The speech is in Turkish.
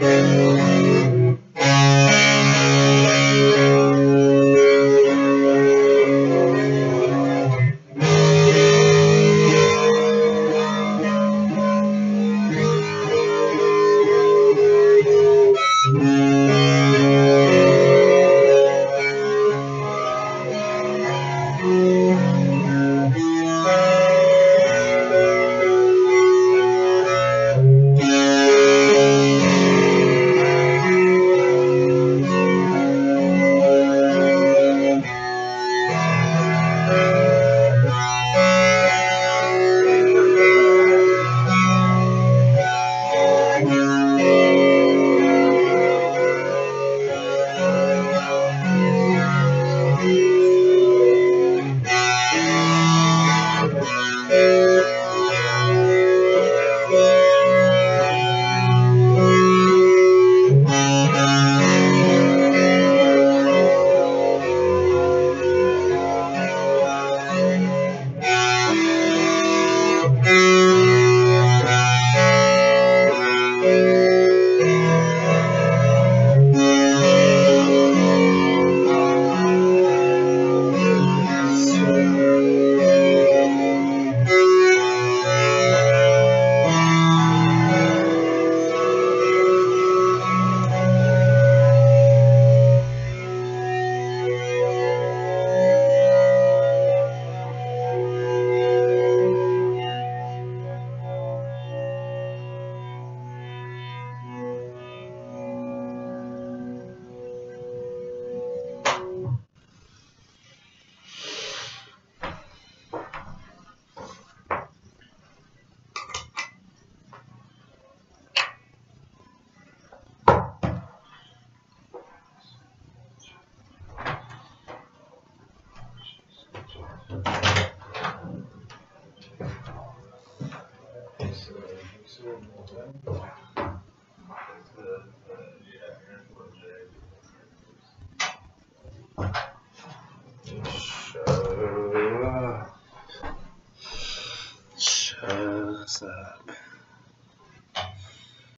Música